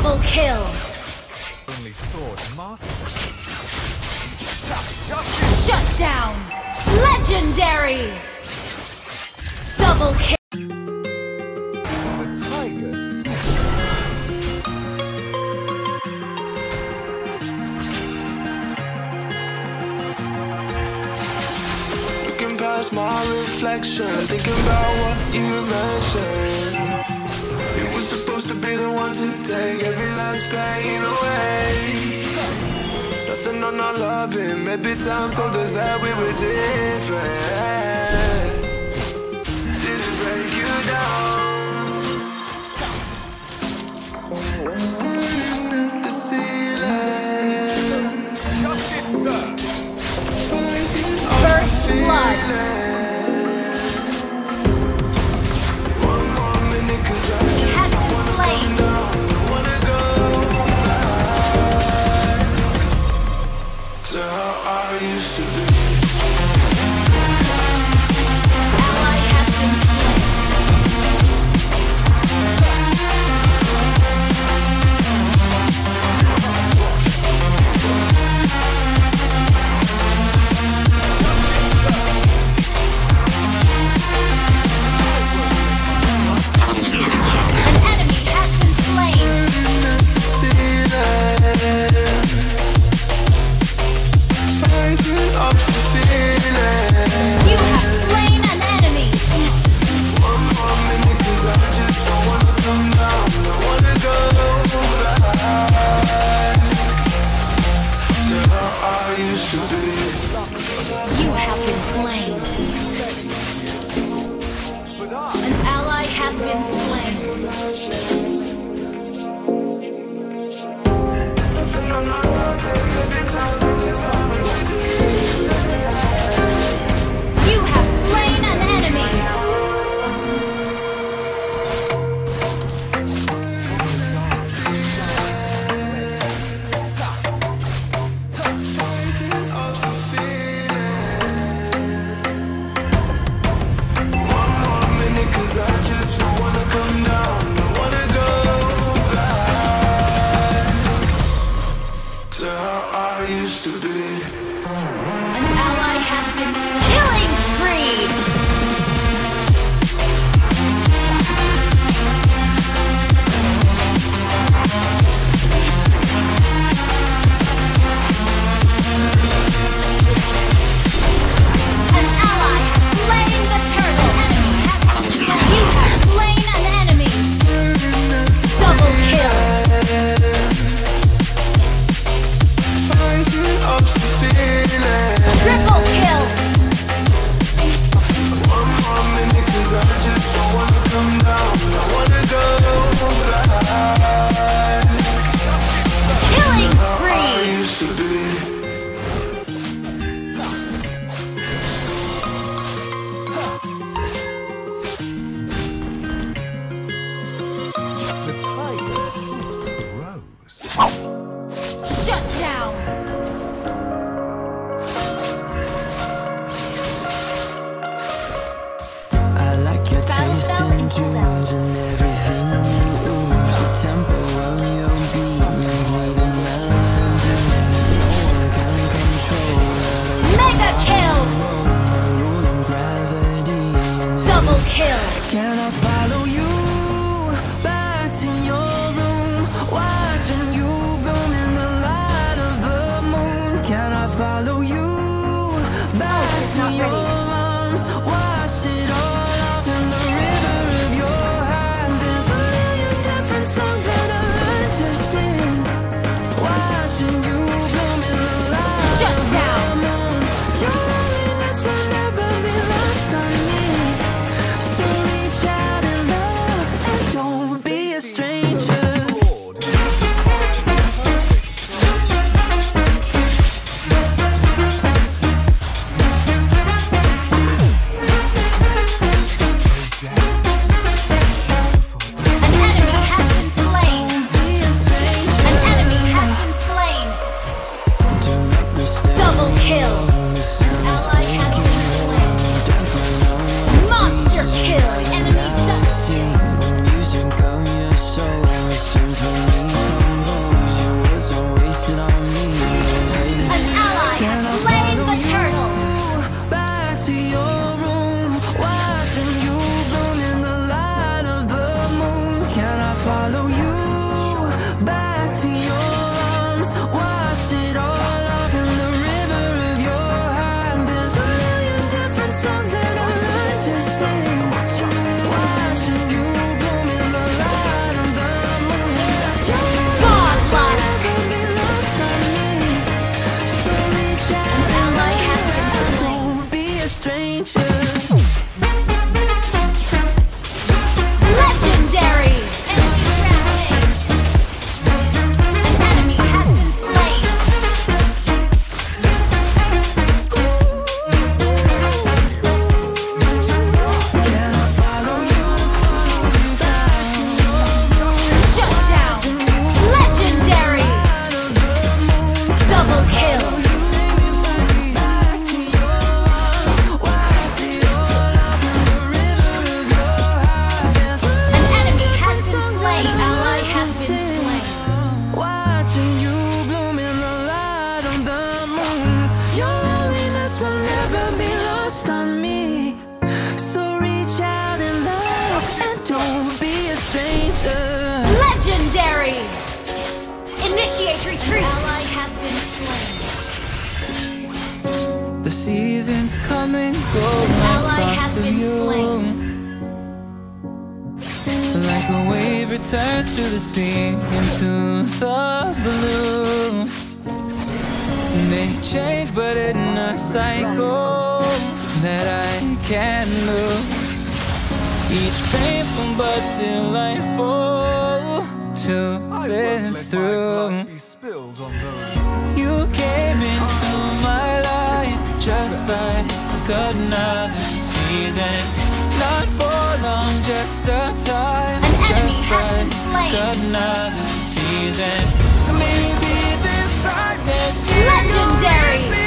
Double kill. Only sword master. Shut down. Legendary. Double kill. A tiger's Looking past my reflection, thinking about what you mentioned. To be the one to take every last pain away. Nothing on our loving, maybe time told us that we were different. Didn't break you down. Initiate retreat! Ally has been slain. The seasons come and go Ally like has thoughts of been you. slain. Like a wave returns to the sea into the blue. They change, but in a cycle that I can't lose. Each painful but delightful to live through. You came into my life just like another season. Not for long, just a time. An just like another season. Maybe this time next year. Legendary.